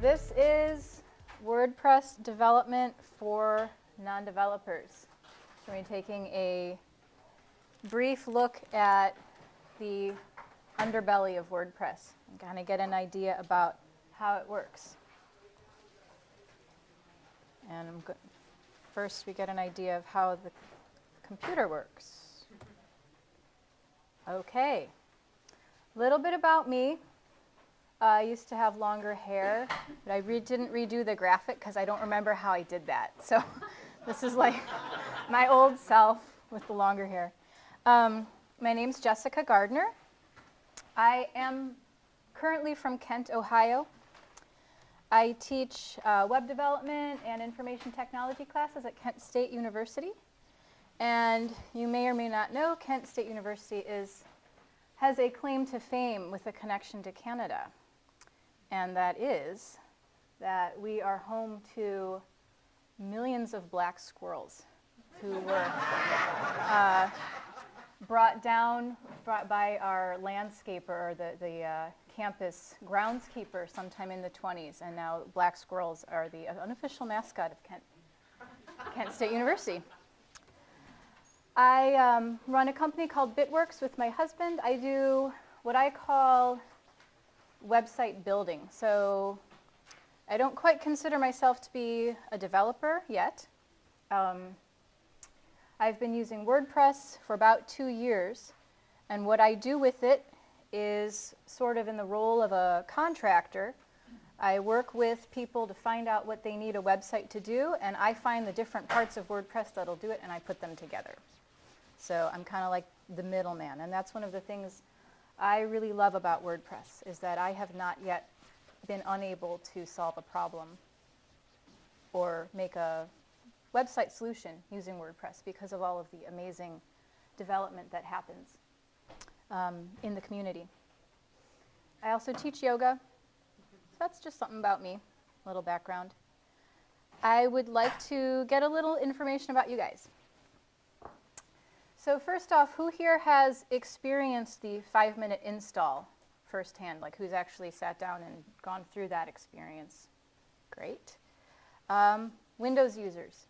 This is WordPress development for non-developers. So we're taking a brief look at the underbelly of WordPress and kind of get an idea about how it works. And first we get an idea of how the computer works. Okay, a little bit about me. I used to have longer hair, but I re- didn't redo the graphic because I don't remember how I did that. So this is like my old self with the longer hair. Um, my name's Jessica Gardner. I am currently from Kent, Ohio. I teach uh, web development and information technology classes at Kent State University. And you may or may not know, Kent State University is, has a claim to fame with a connection to Canada. And that is that we are home to millions of black squirrels who were uh, brought down brought by our landscaper the, the uh, campus groundskeeper sometime in the 20s. And now black squirrels are the unofficial mascot of Kent, Kent State University. I um, run a company called Bitworks with my husband. I do what I call website building. So I don't quite consider myself to be a developer yet. Um, I've been using WordPress for about two years, and what I do with it is sort of in the role of a contractor. I work with people to find out what they need a website to do, and I find the different parts of WordPress that'll do it, and I put them together. So I'm kind of like the middleman, and that's one of the things I really love about WordPress is that I have not yet been unable to solve a problem or make a website solution using WordPress because of all of the amazing development that happens um, in the community. I also teach yoga. So that's just something about me, a little background. I would like to get a little information about you guys. So first off, who here has experienced the five-minute install firsthand? Like who's actually sat down and gone through that experience? Great. Um, Windows users.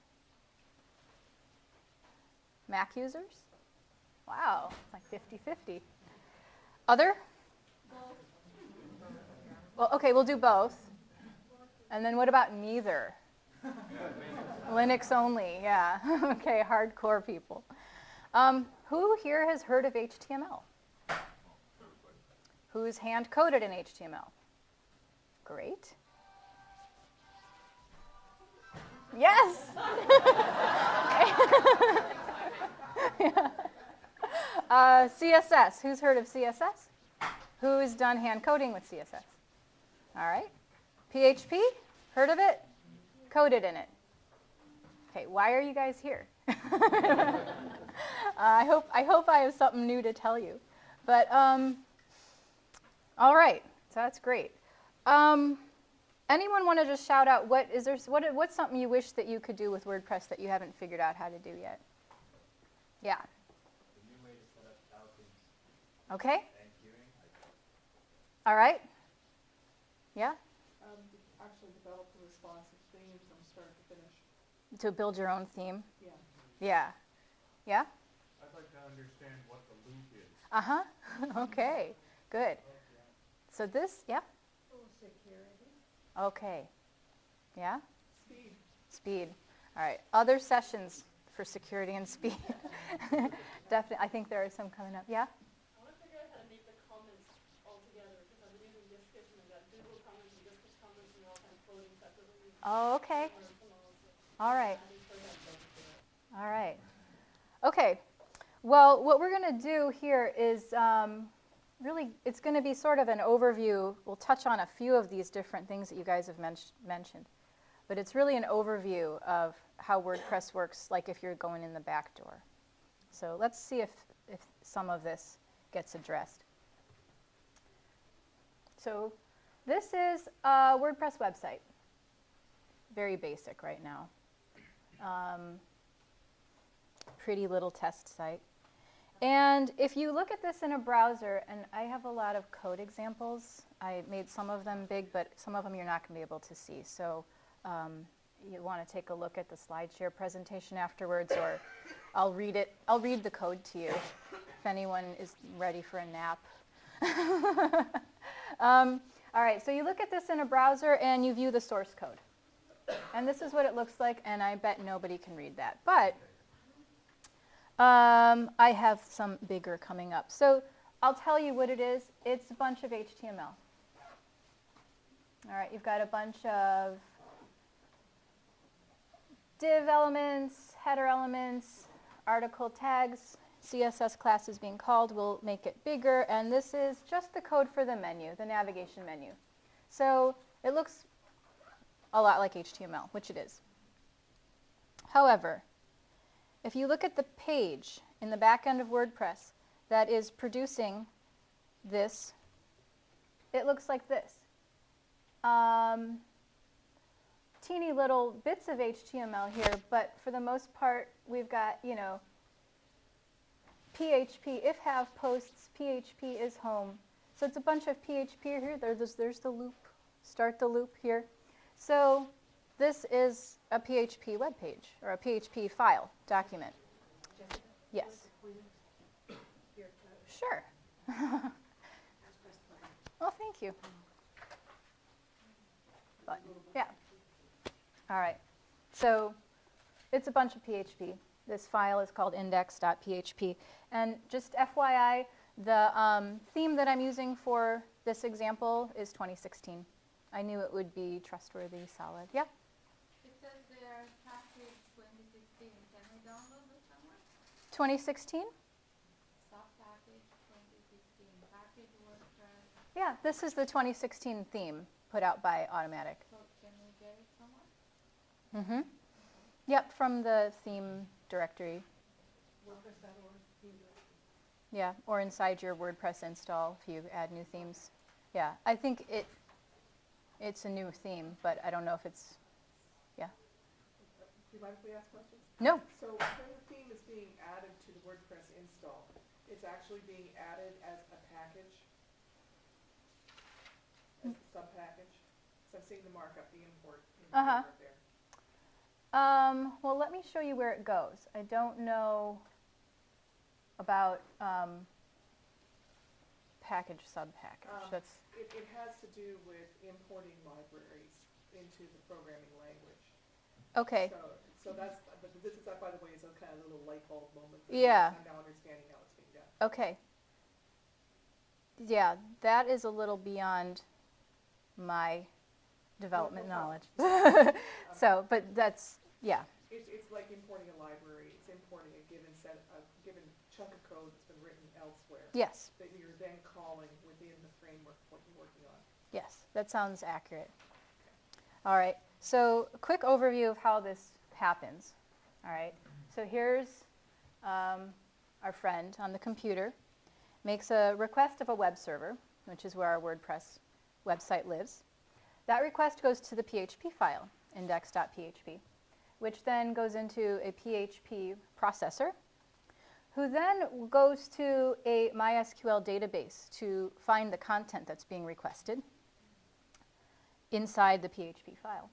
Mac users? Wow, it's like 50-50. Other? Well, okay, we'll do both. And then what about neither? Linux only, yeah. okay, hardcore people. Um, who here has heard of HTML? Who's hand coded in HTML? Great. Yes! yeah. uh, CSS. Who's heard of CSS? Who's done hand coding with CSS? All right. PHP? Heard of it? Coded in it. Okay, why are you guys here? uh, I, hope, I hope I have something new to tell you. But, um, all right, so that's great. Um, anyone want to just shout out, what is there, what, what's something you wish that you could do with WordPress that you haven't figured out how to do yet? Yeah. Okay. All right. Yeah. Um, actually develop a responsive theme from start to finish. To build your own theme. Yeah. Yeah. Yeah. I'd like to understand what the loop is. Uh huh. okay. Good. So this, yeah. security. Okay. Yeah. Speed. Speed. All right. Other sessions for security and speed. Definitely. I think there are some coming up. Yeah. I want to figure out how to make the comments all together because I've been using Disqus and I've got Google comments and Disqus comments and all kind of floating. Oh, okay. Or some of those. All right. I need to figure out. All right. Okay. Well, what we're going to do here is um, really, it's going to be sort of an overview. We'll touch on a few of these different things that you guys have men- mentioned. But it's really an overview of how WordPress works, like if you're going in the back door. So let's see if, if some of this gets addressed. So this is a WordPress website. Very basic right now. Um, pretty little test site. And if you look at this in a browser, and I have a lot of code examples, I made some of them big, but some of them you're not going to be able to see. So um, you want to take a look at the SlideShare presentation afterwards, or I'll read it. I'll read the code to you if anyone is ready for a nap. um, all right, so you look at this in a browser and you view the source code. And this is what it looks like, and I bet nobody can read that. But um, I have some bigger coming up. So I'll tell you what it is. It's a bunch of HTML. All right, you've got a bunch of div elements, header elements, article tags, CSS classes being called. We'll make it bigger. And this is just the code for the menu, the navigation menu. So it looks a lot like HTML, which it is. However, if you look at the page in the back end of WordPress that is producing this, it looks like this. Um, teeny little bits of HTML here, but for the most part, we've got, you know, PHP, if have posts, PHP is home. So it's a bunch of PHP here. There's, there's the loop, start the loop here. So this is a PHP web page or a PHP file document. Yes. Sure. well, thank you. But, yeah. All right. So it's a bunch of PHP. This file is called index.php. And just FYI, the um, theme that I'm using for this example is 2016. I knew it would be trustworthy, solid. Yeah? It says there package 2016. Can we download this somewhere? 2016? Sub package 2016. Package WordPress. Yeah, this is the 2016 theme put out by Automattic. So can we get it somewhere? Mm-hmm. Yep, from the theme directory. WordPress.org, theme directory. Yeah, or inside your WordPress install if you add new themes. Yeah, I think it it's a new theme, but I don't know if it's yeah. Do you mind if we ask questions? no. So when the theme is being added to the WordPress install, it's actually being added as a package? As a sub-package? So I'm seeing the markup, the import, the Uh-huh. there. Um, well, let me show you where it goes. I don't know about um, package sub-package. Um, That's It, it has to do with importing libraries into the programming language. okay. So, so that's, but this is, by the way, is a kind of little light bulb moment. Yeah. I'm now understanding how it's being done. Okay. Yeah, that is a little beyond my development no knowledge. problem. so, but that's yeah. It's, it's like importing a library, it's importing a given set, a given chunk of code that's been written elsewhere. Yes. That you're then calling within the framework of what you're working on. Yes, that sounds accurate. All right, so quick overview of how this happens. All right, so here's um, our friend on the computer, makes a request of a web server, which is where our WordPress website lives. That request goes to the PHP file, index.php, which then goes into a PHP processor, who then goes to a MySQL database to find the content that's being requested inside the PHP file.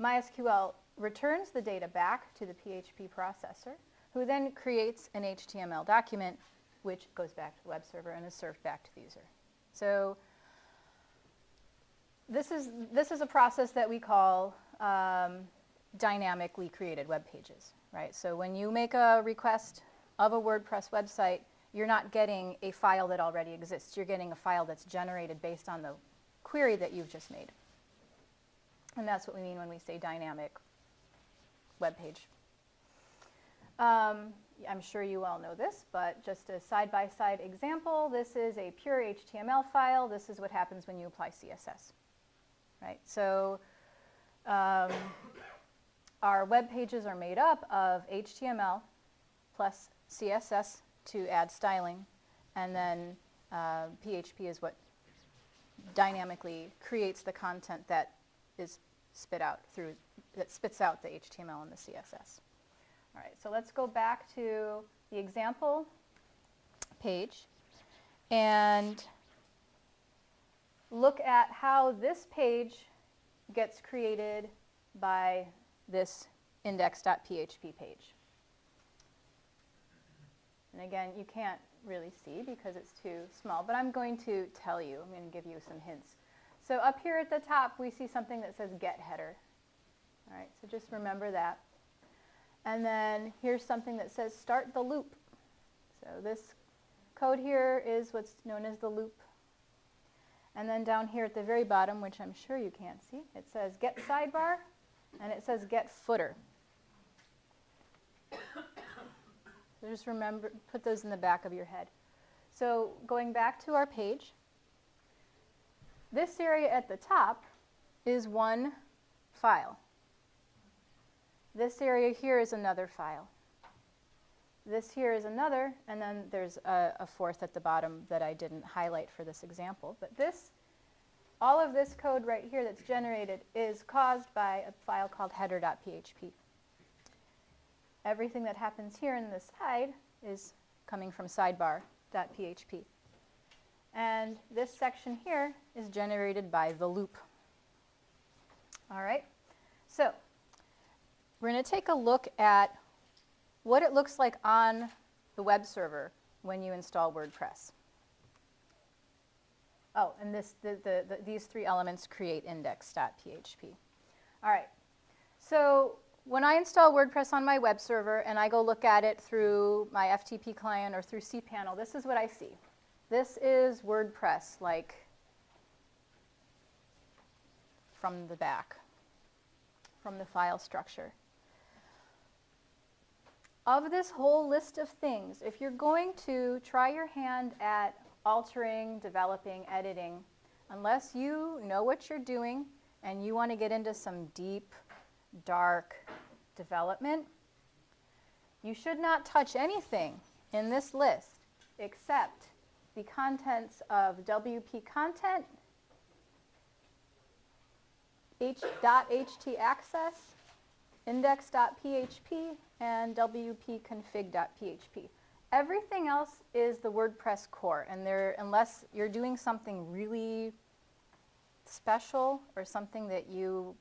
MySQL returns the data back to the PHP processor, who then creates an HTML document, which goes back to the web server and is served back to the user. So this is, this is a process that we call um, dynamically created web pages, right? So when you make a request of a WordPress website, you're not getting a file that already exists. You're getting a file that's generated based on the query that you've just made. And that's what we mean when we say dynamic web page. Um, I'm sure you all know this, but just a side-by-side example, this is a pure HTML file. This is what happens when you apply CSS, right? So um, our web pages are made up of HTML plus CSS to add styling, and then uh, PHP is what dynamically creates the content that is spit out through, that spits out the HTML and the CSS. All right, so let's go back to the example page and look at how this page gets created by this index.php page. And again, you can't really see because it's too small, but I'm going to tell you, I'm going to give you some hints. So up here at the top, we see something that says get header. All right, so just remember that. And then here's something that says start the loop. So this code here is what's known as the loop. And then down here at the very bottom, which I'm sure you can't see, it says get sidebar and it says get footer. So just remember, put those in the back of your head. So going back to our page, this area at the top is one file. This area here is another file. This here is another, and then there's a, a, fourth at the bottom that I didn't highlight for this example. But this, all of this code right here that's generated is caused by a file called header.php. Everything that happens here in the side is coming from sidebar.php. And this section here is generated by the loop. All right, so we're going to take a look at what it looks like on the web server when you install WordPress. Oh, and this, the, the, the, these three elements create index.php. All right, so when I install WordPress on my web server and I go look at it through my FTP client or through cPanel, this is what I see. This is WordPress, like from the back, from the file structure. Of this whole list of things, if you're going to try your hand at altering, developing, editing, unless you know what you're doing and you want to get into some deep, dark development, you should not touch anything in this list except the contents of WP content, h.htaccess, index.php, and wp-config.php. Everything else is the WordPress core, and there, unless you're doing something really special or something that you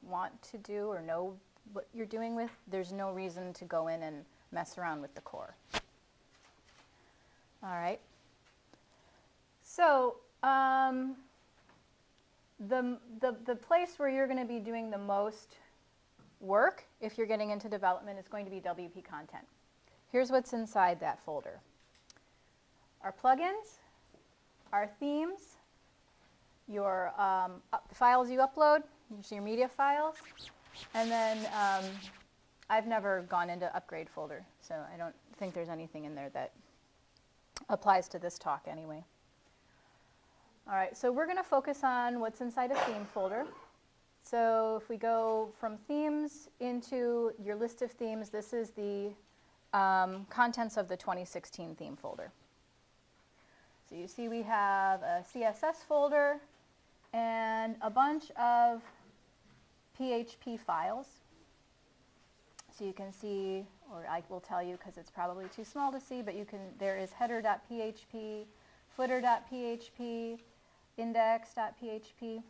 want to do or know what you're doing with, there's no reason to go in and mess around with the core. All right. So um, the, the, the place where you're going to be doing the most work, if you're getting into development, is going to be WP content. Here's what's inside that folder. Our plugins, our themes, your um, files you upload, your media files, and then um, I've never gone into upgrade folder, so I don't think there's anything in there that applies to this talk anyway. All right, so we're going to focus on what's inside a theme folder. So if we go from themes into your list of themes, this is the um, contents of the 2016 theme folder. So you see we have a CSS folder and a bunch of PHP files. So you can see, or I will tell you because it's probably too small to see, but you can, there is header.php, footer.php, index.php.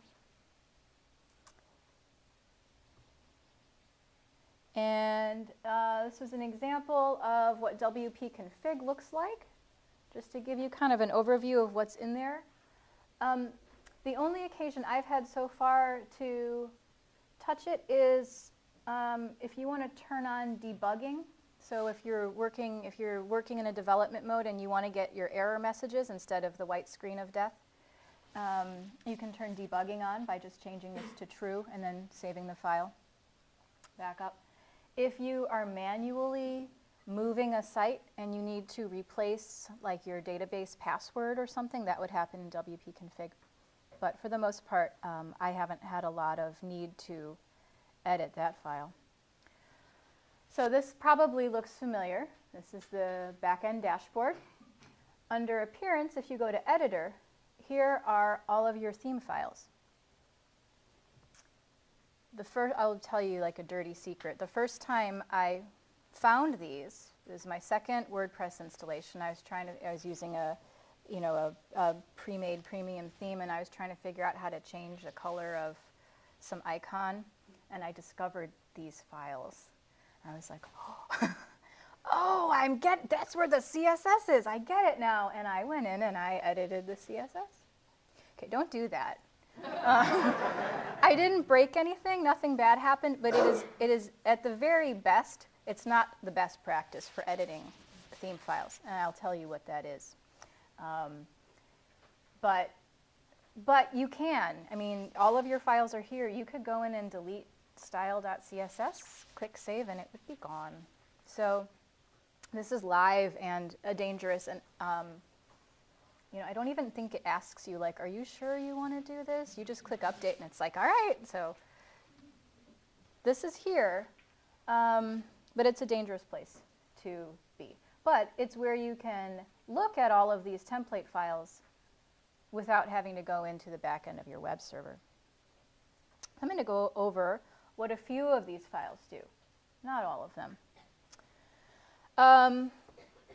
And uh, this was an example of what WP config looks like, just to give you kind of an overview of what's in there. Um, the only occasion I've had so far to touch it is um, if you want to turn on debugging. So if you're working if you're working in a development mode and you want to get your error messages instead of the white screen of death, um, you can turn debugging on by just changing this to true and then saving the file back up. If you are manually moving a site and you need to replace like your database password or something, that would happen in WP config. But for the most part, um, I haven't had a lot of need to edit that file. So this probably looks familiar. This is the backend dashboard. Under Appearance, if you go to Editor, here are all of your theme files. The first, I'll tell you like a dirty secret. The first time I found these. This is my second WordPress installation. I was trying to, I was using a, you know, a, a pre-made premium theme, and I was trying to figure out how to change the color of some icon, and I discovered these files. I was like, oh, oh, I'm get. That's where the CSS is. I get it now. And I went in and I edited the CSS. Okay, don't do that. Um, I didn't break anything. Nothing bad happened. But it is. It is at the very best. It's not the best practice for editing theme files, and I'll tell you what that is. Um, but but you can. I mean, all of your files are here. You could go in and delete style.css, click save, and it would be gone. So this is live and a dangerous and um, you know, I don't even think it asks you like, are you sure you want to do this? You just click update and it's like, all right. So this is here, um, but it's a dangerous place to be. But it's where you can look at all of these template files without having to go into the back end of your web server. I'm going to go over what a few of these files do, not all of them. Um,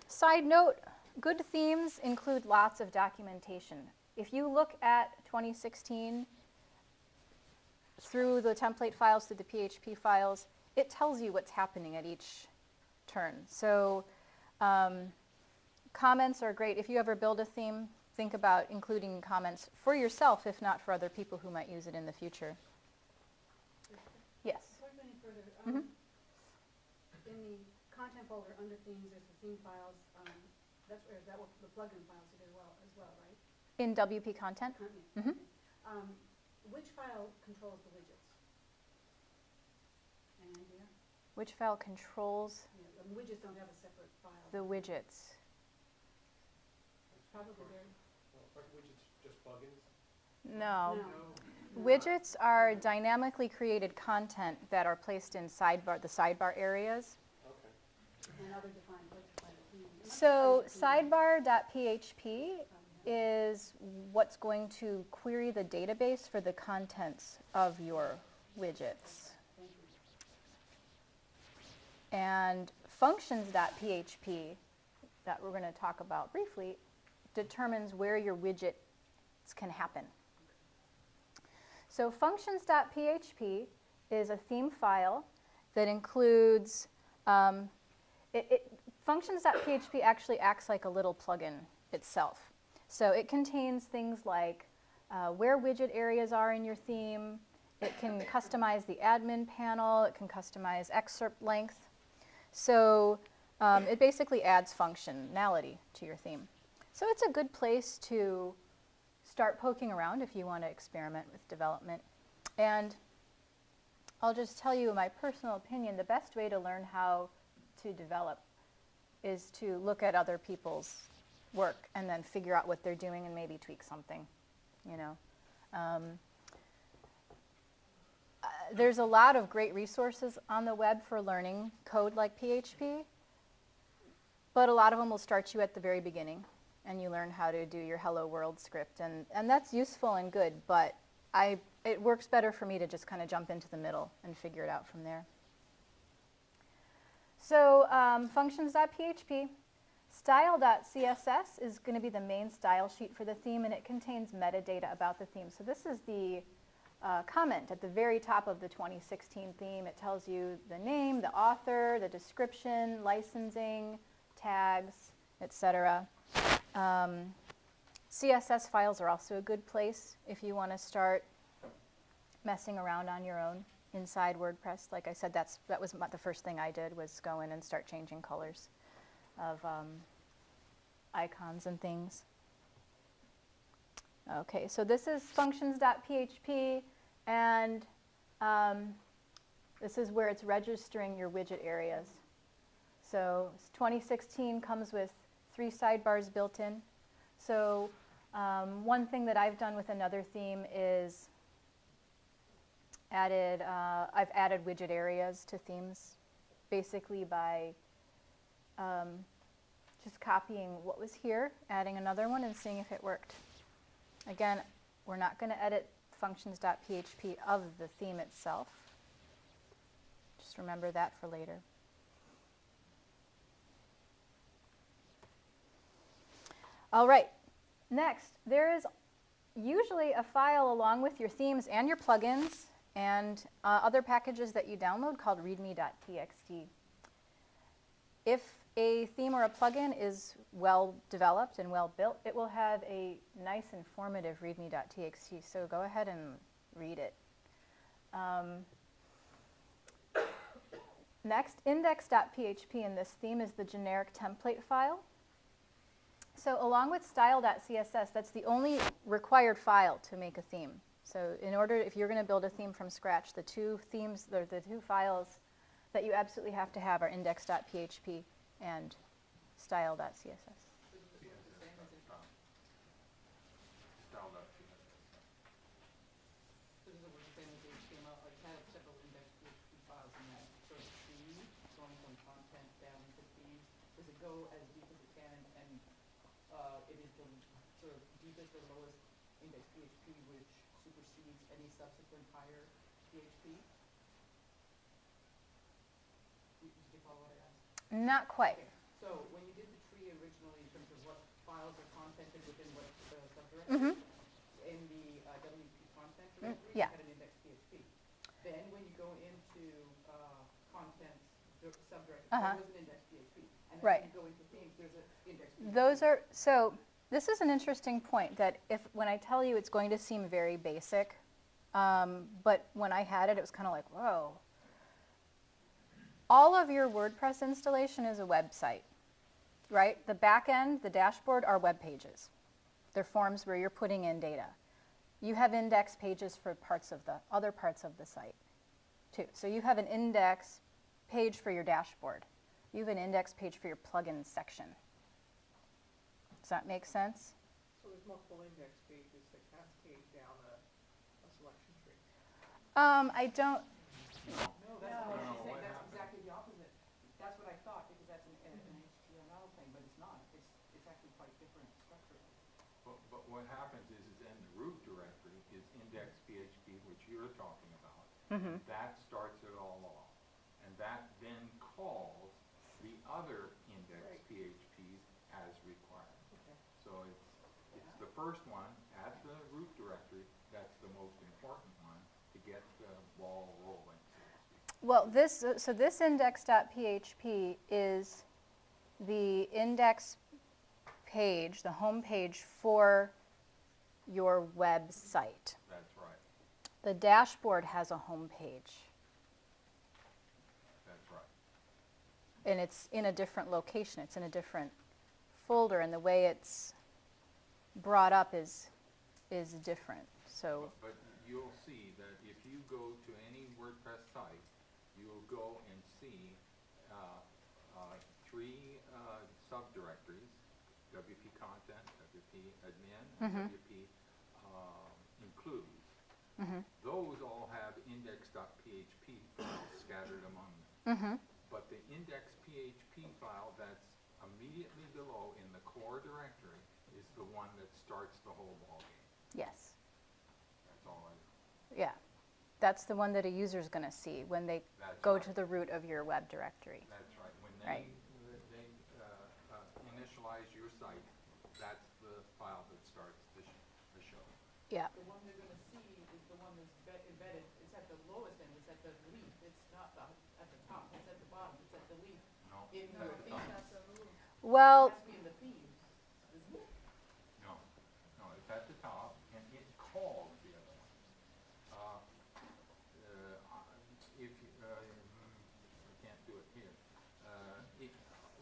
side note, good themes include lots of documentation. If you look at 2016 through the template files, through the PHP files, it tells you what's happening at each turn. So um, comments are great. If you ever build a theme, think about including comments for yourself, if not for other people who might use it in the future. Yes. Before we go any further, Mhm. um, in the content folder under themes, there's the theme files, um, that's where, is that what the plugin files are as well, as well, right? In WP content? Con- yeah, Mhm. Um, which file controls the widgets? Any idea? Which file controls Yeah, the widgets don't have a separate file. the widgets? Probably very, Aren't widgets just plugins? No. no. no. Widgets are dynamically created content that are placed in sidebar, the sidebar areas. So sidebar.php is what's going to query the database for the contents of your widgets. And functions.php, that we're going to talk about briefly, determines where your widgets can happen. So functions.php is a theme file that includes, um, it, it, functions.php actually acts like a little plugin itself. So it contains things like uh, where widget areas are in your theme. It can customize the admin panel. It can customize excerpt length. So um, it basically adds functionality to your theme. So it's a good place to start poking around if you want to experiment with development. And I'll just tell you my personal opinion, the best way to learn how to develop is to look at other people's work and then figure out what they're doing and maybe tweak something, you know. Um, uh, there's a lot of great resources on the web for learning code like PHP, but a lot of them will start you at the very beginning and you learn how to do your hello world script and, and that's useful and good, but I, it works better for me to just kind of jump into the middle and figure it out from there. So um, functions.php, style.css is going to be the main style sheet for the theme and it contains metadata about the theme. So this is the uh, comment at the very top of the 2016 theme. It tells you the name, the author, the description, licensing, tags, etc. Um, CSS files are also a good place if you want to start messing around on your own inside WordPress. Like I said, that's, that was the first thing I did was go in and start changing colors of um, icons and things. Okay, so this is functions.php, and um, this is where it's registering your widget areas. So 2016 comes with three sidebars built in. So um, one thing that I've done with another theme is added, uh, I've added widget areas to themes basically by um, just copying what was here, adding another one and seeing if it worked. Again, we're not going to edit functions.php of the theme itself. Just remember that for later. All right, next, there is usually a file along with your themes and your plugins and uh, other packages that you download called readme.txt. If a theme or a plugin is well developed and well built, it will have a nice informative readme.txt, so go ahead and read it. Um, next, index.php in this theme is the generic template file. So along with style.css, that's the only required file to make a theme. So in order, if you're going to build a theme from scratch, the two themes, the, the two files that you absolutely have to have are index.php and style.css. Style dot CSS. This is what we're saying with HTML, like have several index PHP files in that sort of tree, going from content down into theme. Does it go as deep as it can and, uh, it is the sort of deepest or lowest index PHP which supersedes any subsequent higher PHP? Did you follow what I asked? Not quite. Okay, So when you did the tree originally in terms of what files are contented within what uh, subdirectory, hmm in the uh, WP content Mm, directory, you yeah. had an index PHP. Then when you go into uh, contents dir- subdirectory, Uh-huh. there was an index PHP. And then Right. you go into themes, there's an index PHP. Those are, so this is an interesting point that if, when I tell you it's going to seem very basic, um, but when I had it, it was kind of like, whoa. All of your WordPress installation is a website, right? The back end, the dashboard are web pages. They're forms where you're putting in data. You have index pages for parts of the, other parts of the site too. So you have an index page for your dashboard. You have an index page for your plugin section. Does that make sense? So there's multiple index pages that cascade down a, a selection tree. Um, I don't, No, that's not what No, she's saying, that's exactly the opposite. That's what I thought, because that's an, an HTML thing, but it's not. It's, it's actually quite different structurally. But, but what happens is, is in the root directory is index PHP, which you're talking about. Mhm. That starts it all off. And that then calls the other index Right. PHPs as required. Okay. So it's, it's the first one at the root directory, that's the most important one to get rolling, so to speak. well, this, uh, so this index.php is the index page, the home page for your website. That's right, The dashboard has a home page, that's right. and it's in a different location. It's in a different folder, and the way it's brought up is, is different. So, But but you'll see that if you go to WordPress site, you'll go and see uh, uh, three uh, subdirectories, WP content, WP admin, and Mhm. WP um, includes. mhm, Those all have index.php files scattered among them. mhm, But the index.php file that's immediately below in the core directory is the one that starts the whole ballgame. yes, That's all I, yeah. That's the one that a user is going to see when they that's go right. to the root of your web directory. That's right. When Right. they, they uh, uh, initialize your site, that's the file that starts the sh- the show. Yeah, The one they're gonna see is the one that's be- embedded, it's at the lowest end, it's at the leaf, it's not the, at the top, it's at the bottom, it's at the leaf, No, in No, your that's theme. not- that's a rule. well, It has to be in the themes, isn't it? no, no, it's at the top, and it calls the other one. Uh, uh, If, you- uh, hmm, I can't do it here. Uh, if-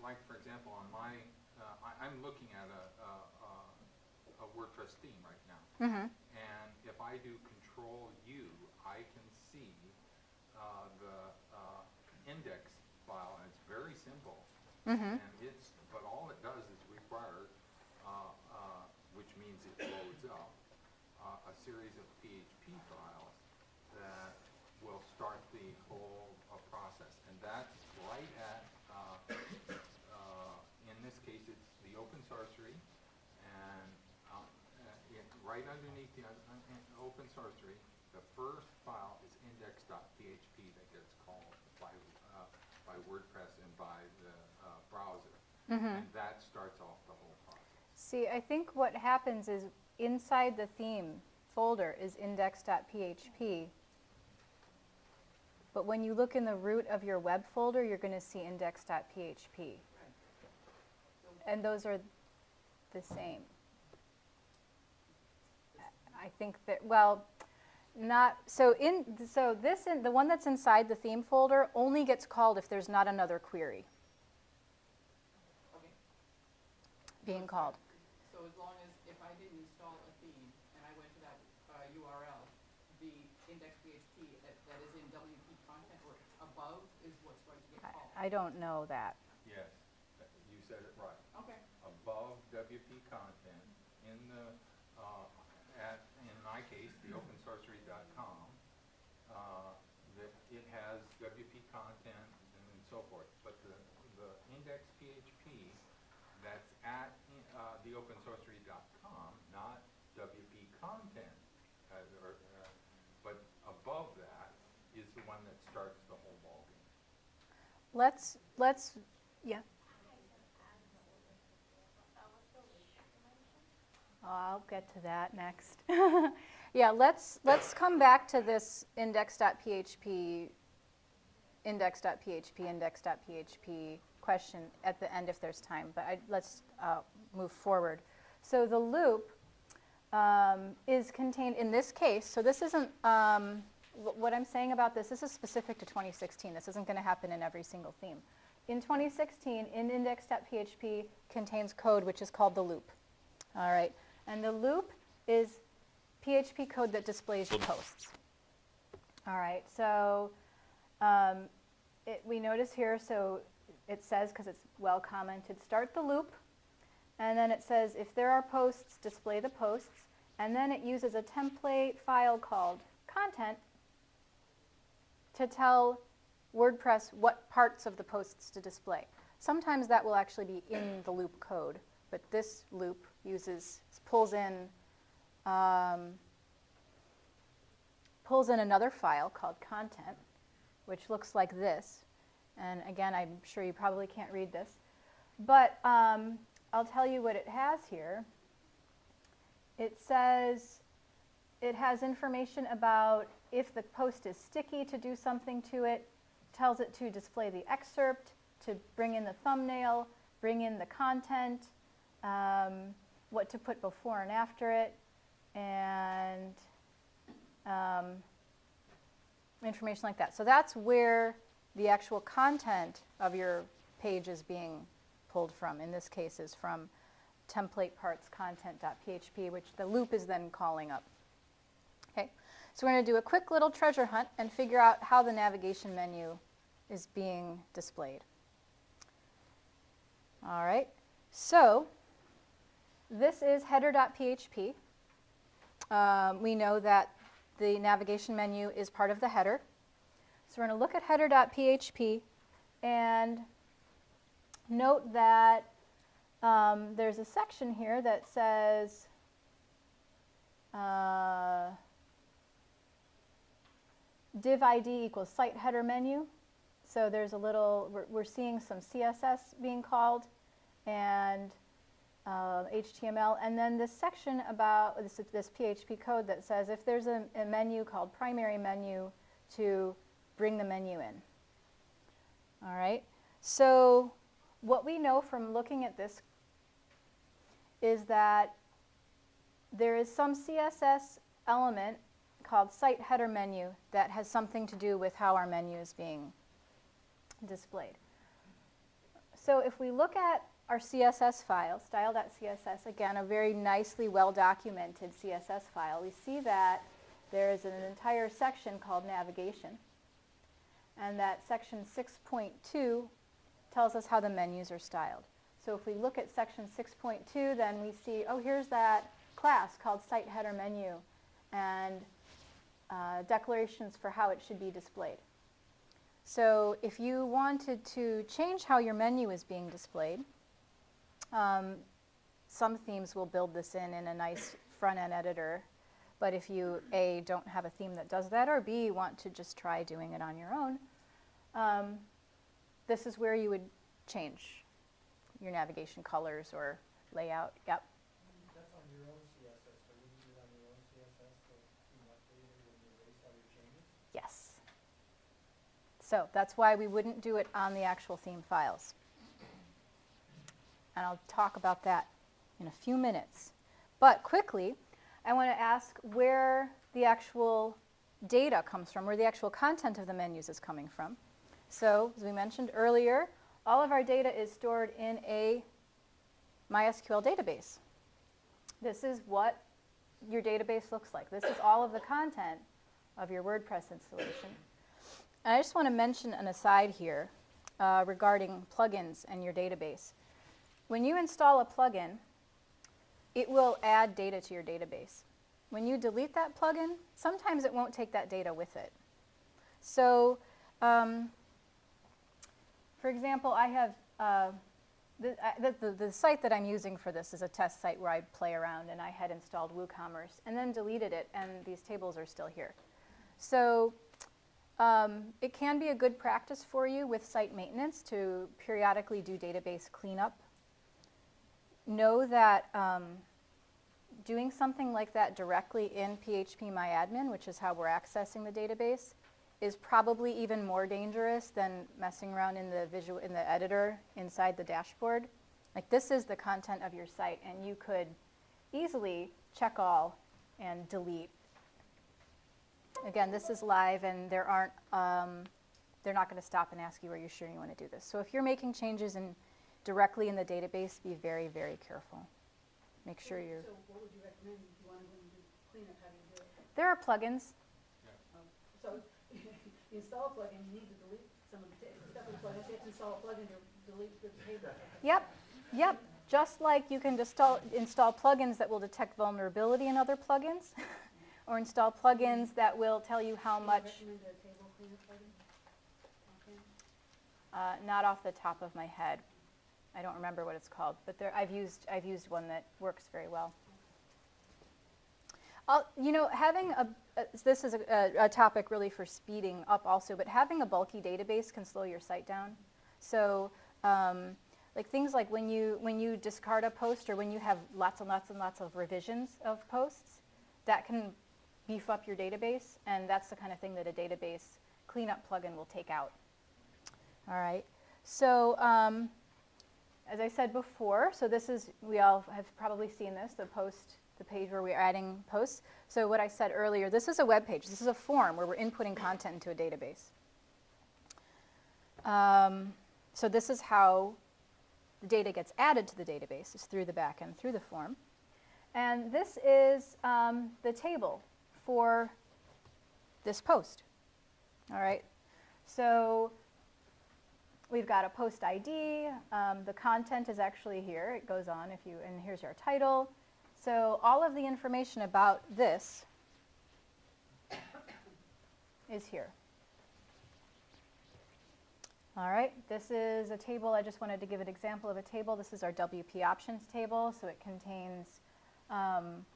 Like, for example, on my, uh, I- I'm looking at a- a a- a WordPress theme right now. mhm, And if I do control U, I can see uh, the uh, index file, and it's very simple. mhm, And it's, but all it does is require, uh, uh, which means it loads up, uh, a series of PHP files that will start the whole uh, process. And that's right at, uh, uh, in this case, it's the open sorcery, and uh, uh, it- right underneath the open sorcery, the first file is index.php that gets called by, uh, by WordPress and by the uh, browser. mhm. And that starts off the whole process. See, I think what happens is inside the theme folder is index.php. But when you look in the root of your web folder, you're going to see index.php. And those are the same. I think that, well, not, so in, so this, in the one that's inside the theme folder only gets called if there's not another query Okay, being called. so as long as, if I didn't install a theme and I went to that uh, URL, the index.php that, that is in WP content or above is what's going to get called? I, I don't know that. Yes, you said it right. Okay, Above WP content in the, uh, at, in my case, the opensourcery.com, uh, that it has WP content and so forth. But the, the index PHP that's at, uh, the opensourcery.com, not WP content, uh, or, uh, but above that is the one that starts the whole ballgame. Let's, let's, yeah. I'll get to that next. Yeah, let's, let's come back to this index.php, index.php, index.php question at the end if there's time, but I, let's uh, move forward. So the loop um, is contained in this case, so this isn't, um, what I'm saying about this, this is specific to 2016. This isn't going to happen in every single theme. In 2016, in index.php contains code which is called the loop. All right, and the loop is PHP code that displays your posts. All right, so um, it, we notice here, so it says, because it's well commented, start the loop, and then it says if there are posts, display the posts, and then it uses a template file called content to tell WordPress what parts of the posts to display. Sometimes that will actually be in the loop code, but this loop uses, pulls in, um, pulls in another file called content, which looks like this. And again, I'm sure you probably can't read this, but um, I'll tell you what it has here. It says it has information about if the post is sticky to do something to it, tells it to display the excerpt, to bring in the thumbnail, bring in the content, um, what to put before and after it, and um, information like that. So that's where the actual content of your page is being pulled from. In this case, is from template parts content.php, which the loop is then calling up. Okay, so we're going to do a quick little treasure hunt and figure out how the navigation menu is being displayed. All right, so this is header.php. Um, we know that the navigation menu is part of the header. So we're going to look at header.php and note that um, there's a section here that says uh, div ID equals site header menu. So there's a little, we're, we're seeing some CSS being called and uh, HTML, and then this section about this, this PHP code that says if there's a, a menu called primary menu to bring the menu in. All right, so what we know from looking at this is that there is some CSS element called site header menu that has something to do with how our menu is being displayed. So if we look at our CSS file, style.css, again, a very nicely well-documented CSS file, we see that there is an entire section called navigation. And that section 6.2 tells us how the menus are styled. So if we look at section 6.2, then we see, oh, here's that class called site header menu and uh, declarations for how it should be displayed. So if you wanted to change how your menu is being displayed, um, some themes will build this in in a nice front-end editor, but if you, A, don't have a theme that does that, or B, want to just try doing it on your own, um, this is where you would change your navigation colors or layout. Yep. Yes. So that's why we wouldn't do it on the actual theme files. And I'll talk about that in a few minutes. But quickly, I want to ask where the actual data comes from, where the actual content of the menus is coming from. So, as we mentioned earlier, all of our data is stored in a MySQL database. This is what your database looks like. This is all of the content of your WordPress installation. And I just want to mention an aside here uh, regarding plugins and your database. When you install a plugin, it will add data to your database. When you delete that plugin, sometimes it won't take that data with it. So, um, for example, I have uh, the, the, the, site that I'm using for this is a test site where I play around, and I had installed WooCommerce and then deleted it, and these tables are still here. So um, it can be a good practice for you with site maintenance to periodically do database cleanup. Know that um, doing something like that directly in phpMyAdmin, which is how we're accessing the database, is probably even more dangerous than messing around in the visual in the editor inside the dashboard. Like this is the content of your site, and you could easily check all and delete. Again, this is live, and there aren't. Um, they're not going to stop and ask you, "Are you sure you want to do this?" So if you're making changes in directly in the database, be very, very careful. Make sure you're. So what would you recommend if you wanted to do cleanup, how do you do it? There are plugins. Um, So, you install a plugin, you need to delete some of the stuff in the plugin, you have to install a plugin to delete the table. Yep, yep. Just like you can install, install plugins that will detect vulnerability in other plugins, or install plugins that will tell you how you much, recommend a table cleanup plugin? Okay. uh, not off the top of my head. I don't remember what it's called, but there, I've used, I've used one that works very well. I'll, you know, having a, uh, this is a, a, topic really for speeding up also, but having a bulky database can slow your site down. So, um, like things like when you when you discard a post or when you have lots and lots and lots of revisions of posts, that can beef up your database, and that's the kind of thing that a database cleanup plugin will take out. All right. So. Um, as I said before, so this is, we all have probably seen this, the post, the page where we're adding posts. So what I said earlier, this is a web page. This is a form where we're inputting content into a database. Um, so this is how the data gets added to the database, is through the backend, through the form. And this is um, the table for this post. All right. So We've got a post ID. Um, the content is actually here. It goes on if you, and here's your title. So all of the information about this is here. All right, this is a table. I just wanted to give an example of a table. This is our WP options table. So it contains, um,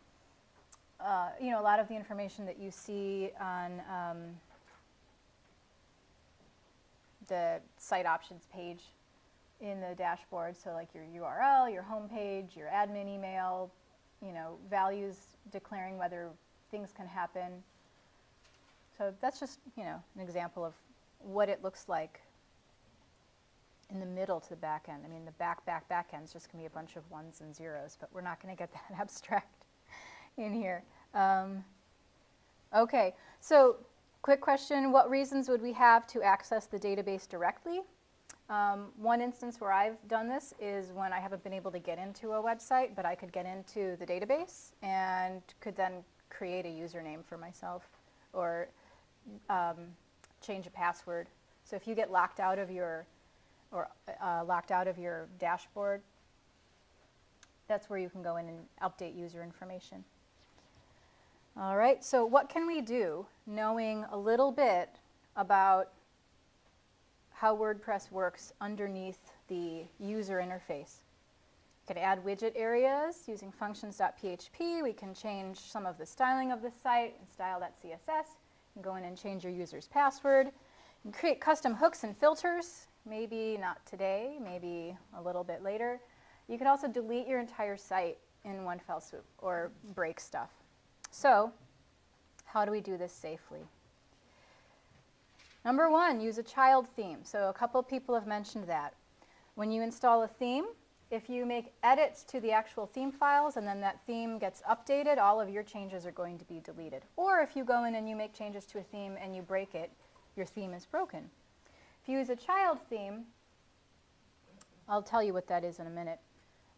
uh, you know, a lot of the information that you see on um, the site options page in the dashboard. So like your URL, your home page, your admin email, you know, values declaring whether things can happen. So that's just, you know, an example of what it looks like in the middle to the back end. I mean, the back, back, back end is just going to be a bunch of ones and zeros, but we're not going to get that abstract in here. Um, okay, so quick question, what reasons would we have to access the database directly? Um, one instance where I've done this is when I haven't been able to get into a website, but I could get into the database and could then create a username for myself or um, change a password. So if you get locked out of your or uh, locked out of your dashboard, that's where you can go in and update user information. All right, so what can we do knowing a little bit about how WordPress works underneath the user interface? We can add widget areas using functions.php. We can change some of the styling of the site in style.css. You can go in and change your user's password. You can create custom hooks and filters, maybe not today, maybe a little bit later. You can also delete your entire site in one fell swoop or break stuff. So, how do we do this safely? Number one, use a child theme. So a couple people have mentioned that. When you install a theme, if you make edits to the actual theme files and then that theme gets updated, all of your changes are going to be deleted. Or if you go in and you make changes to a theme and you break it, your theme is broken. If you use a child theme, I'll tell you what that is in a minute.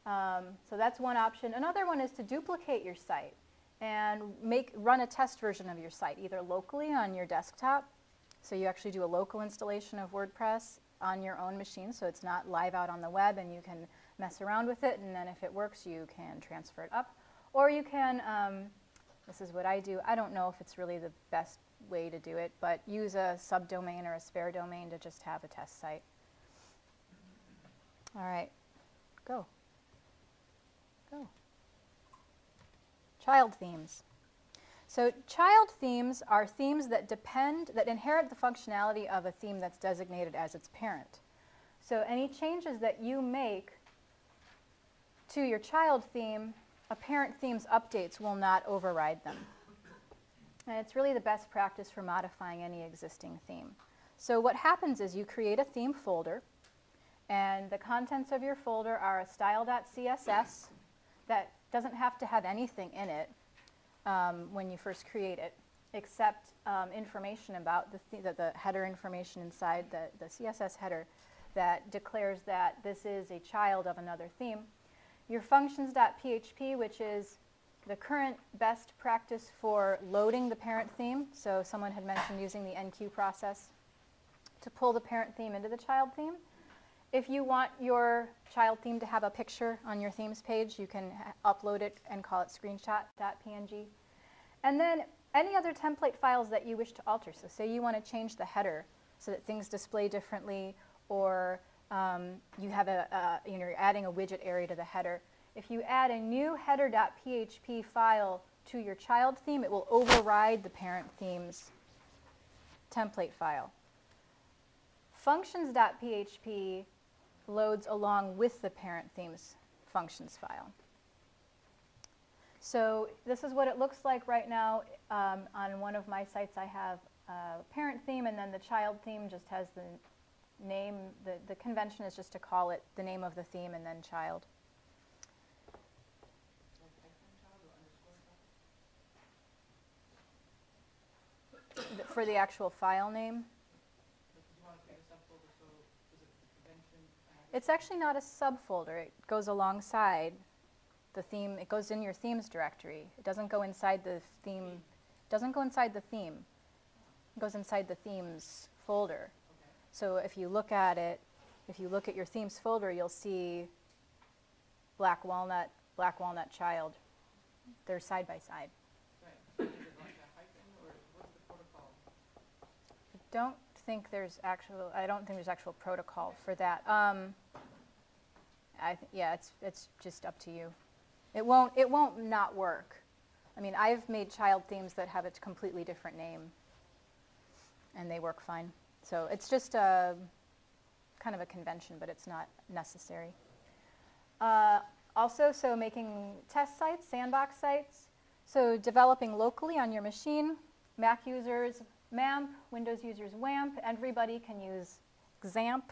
Um, so that's one option. Another one is to duplicate your site and make run a test version of your site, either locally on your desktop. So you actually do a local installation of WordPress on your own machine, so it's not live out on the web, and you can mess around with it. And then if it works, you can transfer it up, or you can. Um, this is what I do. I don't know if it's really the best way to do it, but use a subdomain or a spare domain to just have a test site. All right, go. Go. Child themes. So child themes are themes that depend, that inherit the functionality of a theme that's designated as its parent. So any changes that you make to your child theme, a parent theme's updates will not override them. And it's really the best practice for modifying any existing theme. So what happens is you create a theme folder, and the contents of your folder are a style.css that doesn't have to have anything in it um, when you first create it, except um, information about the, th- the, the header information inside the, the CSS header that declares that this is a child of another theme. Your functions.php, which is the current best practice for loading the parent theme. So someone had mentioned using the enqueue process to pull the parent theme into the child theme. If you want your child theme to have a picture on your themes page, you can upload it and call it screenshot.png. And then any other template files that you wish to alter. So say you want to change the header so that things display differently, or um, you have a, a, you know, you're adding a widget area to the header. If you add a new header.php file to your child theme, it will override the parent theme's template file. Functions.php loads along with the parent theme's functions file. So this is what it looks like right now. Um, on one of my sites, I have a parent theme, and then the child theme just has the name. The, the convention is just to call it the name of the theme and then child. For the actual file name. Like, did you want to create a subfolder, so is it the convention? uh, It's actually not a subfolder. It goes alongside the theme. It goes in your themes directory. It doesn't go inside the theme. Doesn't go inside the theme. It goes inside the themes folder. Okay. So if you look at it, if you look at your themes folder, you'll see Black Walnut, Black Walnut Child. They're side by side. Right. Is it like a hyphen or what's the protocol? Don't think there's actual. I don't think there's actual protocol for that. Um, I th- yeah, it's it's just up to you. It won't it won't not work. I mean, I've made child themes that have a completely different name, and they work fine. So it's just a kind of a convention, but it's not necessary. Uh, also, so making test sites, sandbox sites. So developing locally on your machine, Mac users MAMP, Windows users WAMP, everybody can use XAMPP.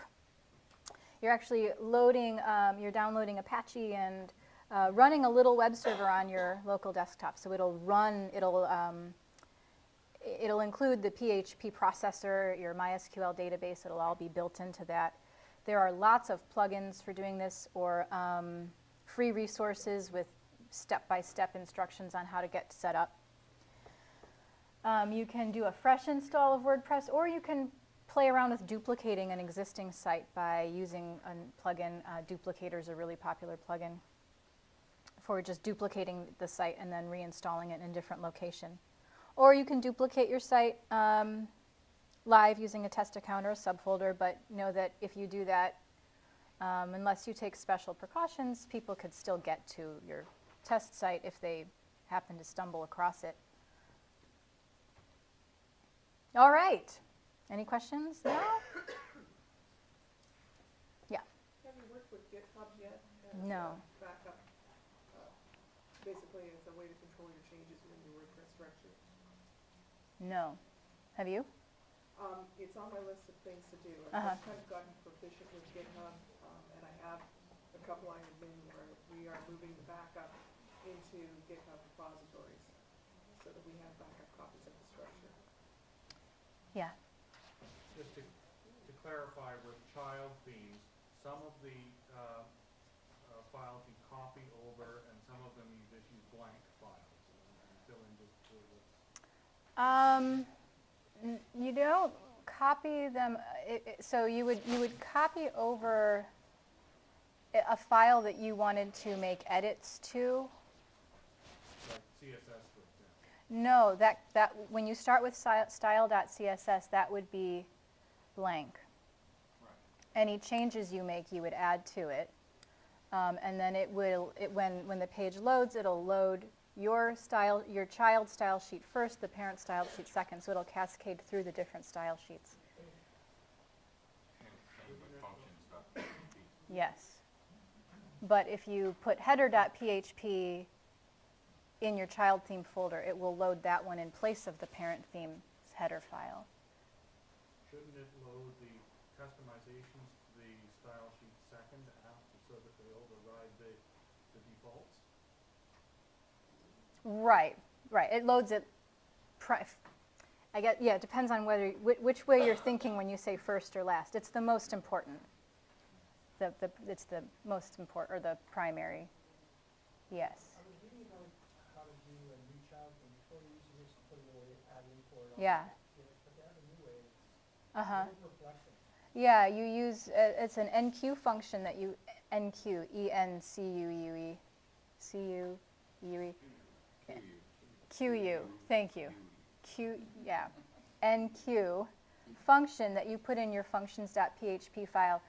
You're actually loading, um, you're downloading Apache and uh, running a little web server on your local desktop. So it'll run, it'll, um, it'll include the PHP processor, your MySQL database, it'll all be built into that. There are lots of plugins for doing this or um, free resources with step-by-step instructions on how to get set up. Um, you can do a fresh install of WordPress, or you can play around with duplicating an existing site by using a plugin. Uh, Duplicator is a really popular plugin for just duplicating the site and then reinstalling it in a different location. Or you can duplicate your site um, live using a test account or a subfolder, but know that if you do that, um, unless you take special precautions, people could still get to your test site if they happen to stumble across it. All right. Any questions now? Yeah. Have you worked with GitHub yet? No. Backup, uh, basically as a way to control your changes in your WordPress directory. No. Have you? Um, it's on my list of things to do. I've kind of gotten proficient with GitHub, um, and I have a couple I have been where we are moving the backup into GitHub repositories, so that we have backup copies of the structure. Yeah. Just to, to clarify with child themes, some of the, uh, uh, files you copy over and some of them you just use blank files and fill in just Um, n- you don't copy them, uh, it, it, so you would, you would copy over a- a file that you wanted to make edits to. like CSS for example. No, that, that, when you start with style.css, that would be blank. Right. Any changes you make, you would add to it. Um, and then it will, it, when, when the page loads, it'll load your style, your child style sheet first, the parent style sheet second, so it'll cascade through the different style sheets. And same with functions.php. Yes. But if you put header.php in your child theme folder, it will load that one in place of the parent theme's header file. Shouldn't it load the customizations to the style sheet second after, so that they override the, the defaults? Right, right. It loads it. Pri- I guess, Yeah, it depends on whether which, which way you're thinking when you say first or last. It's the most important. The, the it's the most important or the primary. Yes. I was reading about how to do a reach out, and before you used to just put a little ad import on. Yeah. Uh huh. Yeah, you use uh, it's an enqueue function that you enqueue E N C U U E C U U E Q U. Thank you. Q yeah. enqueue function that you put in your functions.php file.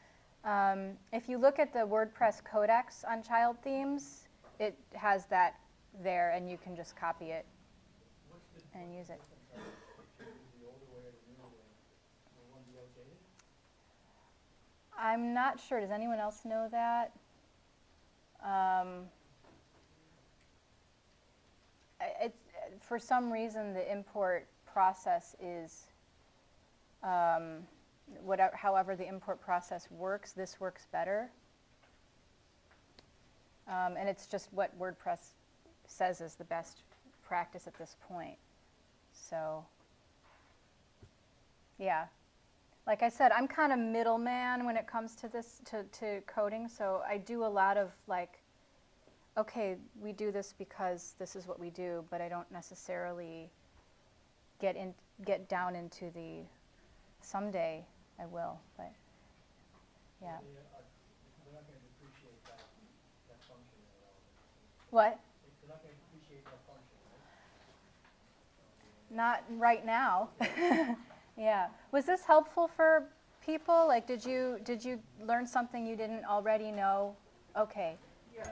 Um, if you look at the WordPress codex on child themes, it has that there, and you can just copy it and use it. difference of the older way or the newer way? Will be outdated? I'm not sure. Does anyone else know that? Um, I- it's, for some reason, the import process is, um, whatever, however the import process works, this works better. Um, and it's just what WordPress says is the best practice at this point. So, yeah like I said, I'm kind of middleman when it comes to this to, to coding. So I do a lot of like, okay, we do this because this is what we do, but I don't necessarily get in get down into the. Someday I will, but yeah. They are, they're not gonna depreciate that, that function at all. What? They're not gonna depreciate that function, right? Not right now. yeah. Was this helpful for people? Like, did you did you learn something you didn't already know? Okay. Yes,